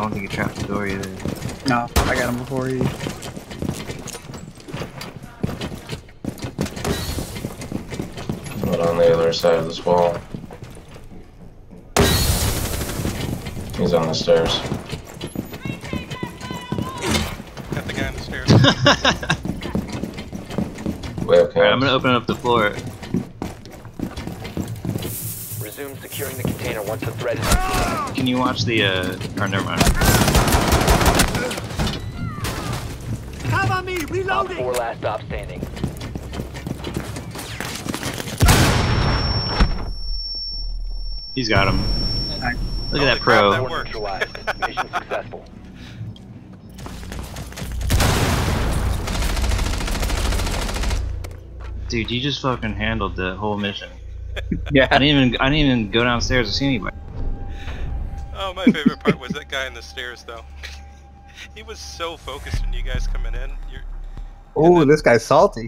don't think he trapped the door either. No, I got him before he. But on the other side of this wall. He's on the stairs. Got the guy on the stairs. We have Alright, I'm gonna open up the floor. Resume securing the container once the threat is Can you watch the, uh, or never mind. Op 4 last stop standing. He's got him. Alright. Look at that pro. that worked. Mission successful. Dude, you just fucking handled the whole mission. I didn't even, I didn't even go downstairs to see anybody. Oh, my favorite part was that guy on the stairs, though. he was so focused on you guys coming in. You're, Oh, this guy's salty.